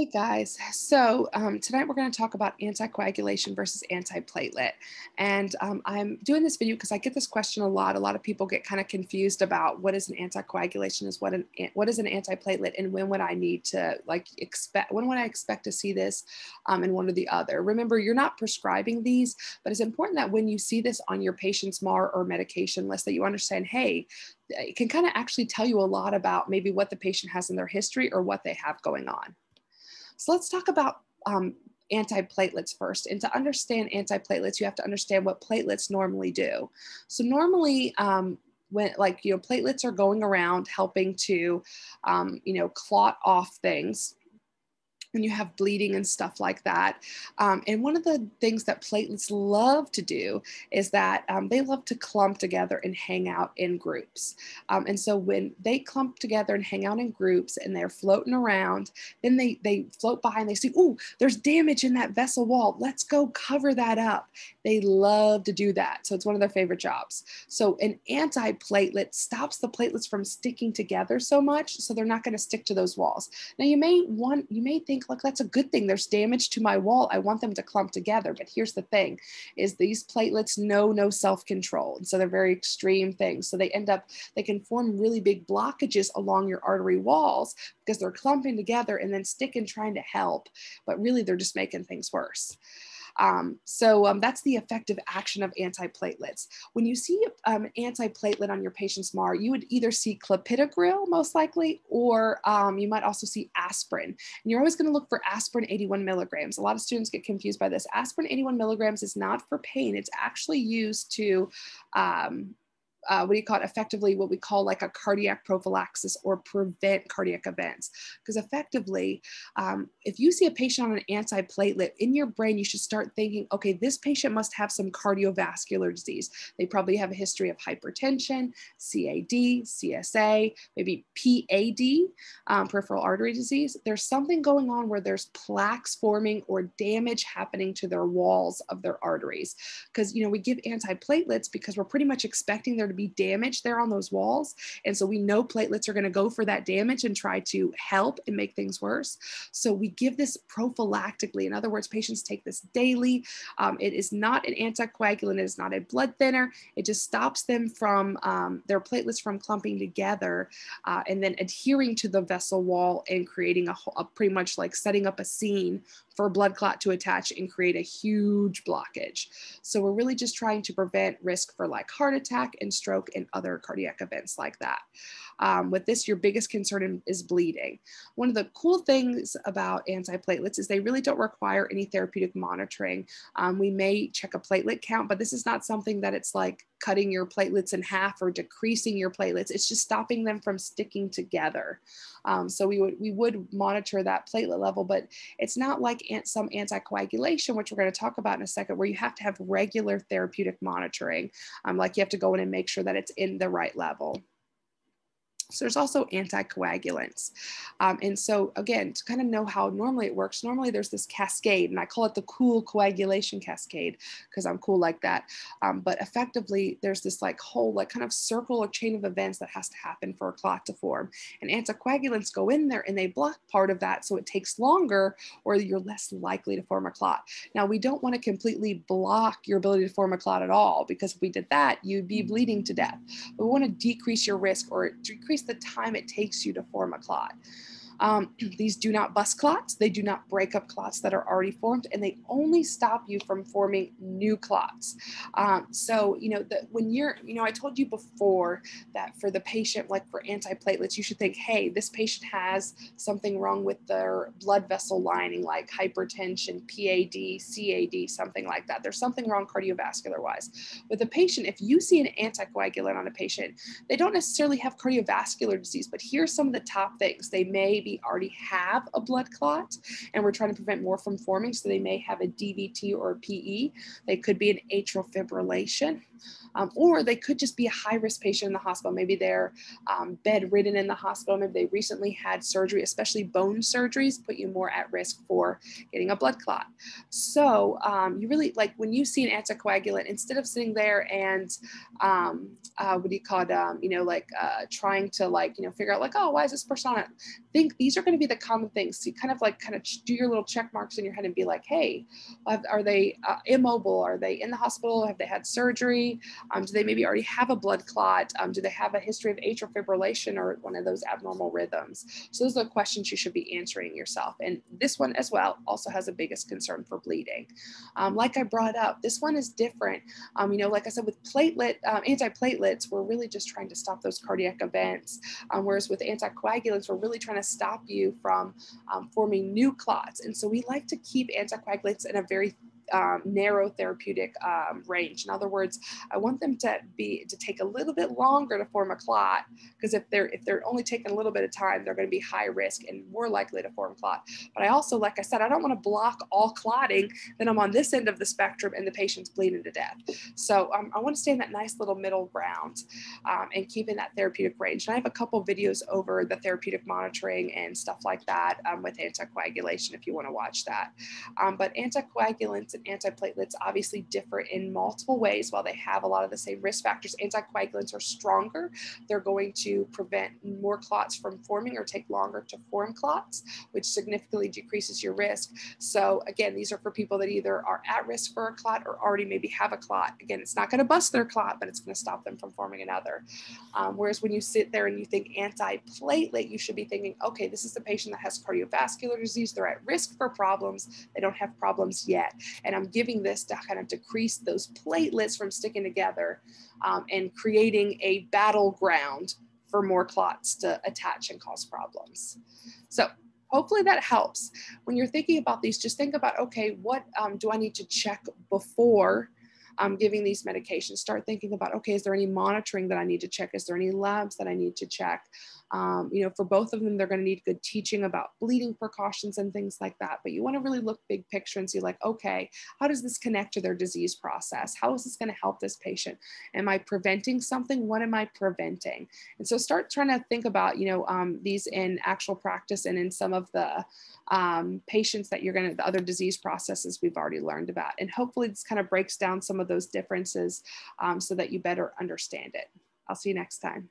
Hey guys, so um, tonight we're going to talk about anticoagulation versus antiplatelet. And um, I'm doing this video because I get this question a lot. A lot of people get kind of confused about what is an anticoagulation, is what an what is an antiplatelet, and when would I need to like expect when would I expect to see this um, in one or the other. Remember, you're not prescribing these, but it's important that when you see this on your patient's MAR or medication list, that you understand, hey, it can kind of actually tell you a lot about maybe what the patient has in their history or what they have going on. So let's talk about um, antiplatelets first. And to understand antiplatelets, you have to understand what platelets normally do. So normally, um, when like you know platelets are going around helping to um, you know clot off things when you have bleeding and stuff like that. Um, and one of the things that platelets love to do is that um, they love to clump together and hang out in groups. Um, and so when they clump together and hang out in groups and they're floating around, then they, they float by and they see, oh, there's damage in that vessel wall. Let's go cover that up. They love to do that. So it's one of their favorite jobs. So an antiplatelet stops the platelets from sticking together so much, so they're not going to stick to those walls. Now you may want, you may think, think, look, that's a good thing. There's damage to my wall. I want them to clump together. But here's the thing is these platelets know no self-control. And so they're very extreme things. So they end up, they can form really big blockages along your artery walls because they're clumping together and then sticking trying to help. But really they're just making things worse. Um, so um, that's the effective action of antiplatelets. When you see um, antiplatelet on your patient's MAR, you would either see clopidogrel most likely, or um, you might also see aspirin. And you're always gonna look for aspirin 81 milligrams. A lot of students get confused by this. Aspirin 81 milligrams is not for pain. It's actually used to um, uh, what do you call it? Effectively what we call like a cardiac prophylaxis or prevent cardiac events. Because effectively um, if you see a patient on an antiplatelet in your brain you should start thinking okay this patient must have some cardiovascular disease. They probably have a history of hypertension cad csa maybe pad um, peripheral artery disease. There's something going on where there's plaques forming or damage happening to their walls of their arteries. Because you know we give antiplatelets because we're pretty much expecting there to be damage there on those walls. And so we know platelets are going to go for that damage and try to help and make things worse. So we give this prophylactically. In other words, patients take this daily. Um, it is not an anticoagulant, it is not a blood thinner. It just stops them from um, their platelets from clumping together uh, and then adhering to the vessel wall and creating a, a pretty much like setting up a scene for blood clot to attach and create a huge blockage. So we're really just trying to prevent risk for like heart attack and stroke and other cardiac events like that. Um, with this, your biggest concern is bleeding. One of the cool things about antiplatelets is they really don't require any therapeutic monitoring. Um, we may check a platelet count, but this is not something that it's like cutting your platelets in half or decreasing your platelets. It's just stopping them from sticking together. Um, so we would we would monitor that platelet level, but it's not like some anticoagulation, which we're going to talk about in a second, where you have to have regular therapeutic monitoring. Um, like you have to go in and make sure that it's in the right level. So there's also anticoagulants. Um, and so again, to kind of know how normally it works, normally there's this cascade and I call it the cool coagulation cascade because I'm cool like that. Um, but effectively there's this like whole like kind of circle or chain of events that has to happen for a clot to form. And anticoagulants go in there and they block part of that so it takes longer or you're less likely to form a clot. Now we don't want to completely block your ability to form a clot at all because if we did that, you'd be bleeding to death. But we want to decrease your risk or decrease the time it takes you to form a clot. Um, these do not bust clots, they do not break up clots that are already formed, and they only stop you from forming new clots. Um, so, you know, the, when you're, you know, I told you before that for the patient, like for antiplatelets, you should think, hey, this patient has something wrong with their blood vessel lining, like hypertension, PAD, CAD, something like that. There's something wrong cardiovascular wise. With a patient, if you see an anticoagulant on a patient, they don't necessarily have cardiovascular disease, but here's some of the top things. They may be maybe already have a blood clot and we're trying to prevent more from forming. So they may have a DVT or a PE. They could be an atrial fibrillation. Um, or they could just be a high risk patient in the hospital. Maybe they're um, bedridden in the hospital. Maybe they recently had surgery, especially bone surgeries, put you more at risk for getting a blood clot. So um, you really like when you see an anticoagulant, instead of sitting there and um, uh, what do you call it? Um, you know, like uh, trying to like, you know, figure out like, oh, why is this person on it? Think these are going to be the common things. So you kind of like kind of do your little check marks in your head and be like, hey, are they uh, immobile? Are they in the hospital? Have they had surgery? Um, do they maybe already have a blood clot? Um, do they have a history of atrial fibrillation or one of those abnormal rhythms? So those are the questions you should be answering yourself. And this one as well also has a biggest concern for bleeding. Um, like I brought up, this one is different. Um, you know, like I said, with platelet, um, antiplatelets, we're really just trying to stop those cardiac events. Um, whereas with anticoagulants, we're really trying to stop you from forming new clots. And so we like to keep anticoagulants in a very um, narrow therapeutic um, range. In other words, I want them to be to take a little bit longer to form a clot because if they're if they're only taking a little bit of time, they're going to be high risk and more likely to form clot. But I also, like I said, I don't want to block all clotting. Then I'm on this end of the spectrum and the patient's bleeding to death. So um, I want to stay in that nice little middle ground um, and keep in that therapeutic range. And I have a couple videos over the therapeutic monitoring and stuff like that um, with anticoagulation if you want to watch that. Um, but anticoagulants and antiplatelets obviously differ in multiple ways. While they have a lot of the same risk factors, anticoagulants are stronger. They're going to prevent more clots from forming or take longer to form clots, which significantly decreases your risk. So again, these are for people that either are at risk for a clot or already maybe have a clot. Again, it's not going to bust their clot, but it's going to stop them from forming another. Um, whereas when you sit there and you think antiplatelet, you should be thinking, okay, this is the patient that has cardiovascular disease. They're at risk for problems. They don't have problems yet. I'm giving this to kind of decrease those platelets from sticking together um, and creating a battleground for more clots to attach and cause problems. So hopefully that helps. When you're thinking about these, just think about, okay, what um, do I need to check before um, giving these medications? Start thinking about, okay, is there any monitoring that I need to check? Is there any labs that I need to check? Um, you know, for both of them, they're going to need good teaching about bleeding precautions and things like that. But you want to really look big picture and see, like, okay, how does this connect to their disease process? How is this going to help this patient? Am I preventing something? What am I preventing? And so start trying to think about, you know, um, these in actual practice and in some of the um, patients that you're going to, the other disease processes we've already learned about. And hopefully this kind of breaks down some of those differences um, so that you better understand it. I'll see you next time.